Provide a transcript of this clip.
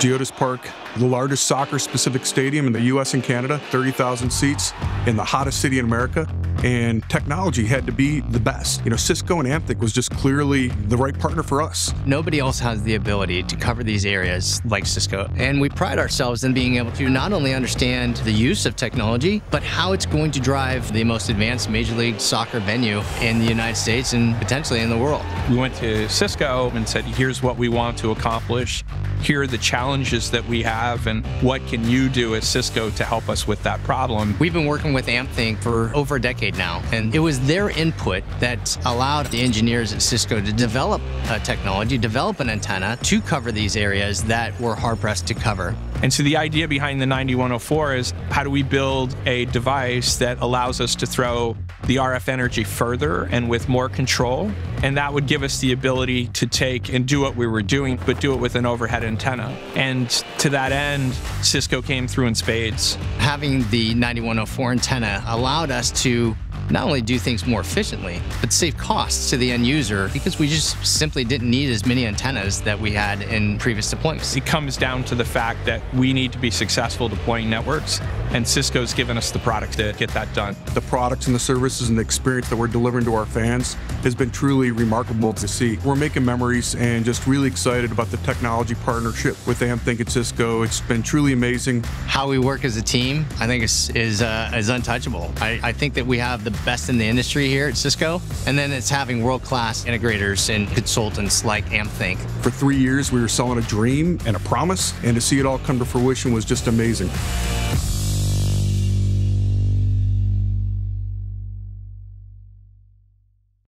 GEODIS Park, the largest soccer specific stadium in the US and Canada, 30,000 seats in the hottest city in America. And technology had to be the best. You know, Cisco and AmpThink was just clearly the right partner for us. Nobody else has the ability to cover these areas like Cisco. And we pride ourselves in being able to not only understand the use of technology, but how it's going to drive the most advanced Major League Soccer venue in the United States and potentially in the world. We went to Cisco and said, here's what we want to accomplish. Here are the challenges that we have, and what can you do as Cisco to help us with that problem? We've been working with AmpThink for over a decade now, and it was their input that allowed the engineers at Cisco to develop a technology, develop an antenna to cover these areas that were hard pressed to cover. And so the idea behind the 9104 is how do we build a device that allows us to throw the RF energy further and with more control? And that would give us the ability to take and do what we were doing, but do it with an overhead antenna. And to that end, Cisco came through in spades. Having the 9104 antenna allowed us to not only do things more efficiently, but save costs to the end user because we just simply didn't need as many antennas that we had in previous deployments. It comes down to the fact that we need to be successful deploying networks, and Cisco's given us the product to get that done. The products and the services and the experience that we're delivering to our fans has been truly remarkable to see. We're making memories and just really excited about the technology partnership with AmpThink and Cisco. It's been truly amazing. How we work as a team, I think, is is, uh, is untouchable. I, I think that we have the best in the industry here at Cisco, and then it's having world-class integrators and consultants like AmpThink. For three years, we were selling a dream and a promise, and to see it all come to fruition was just amazing.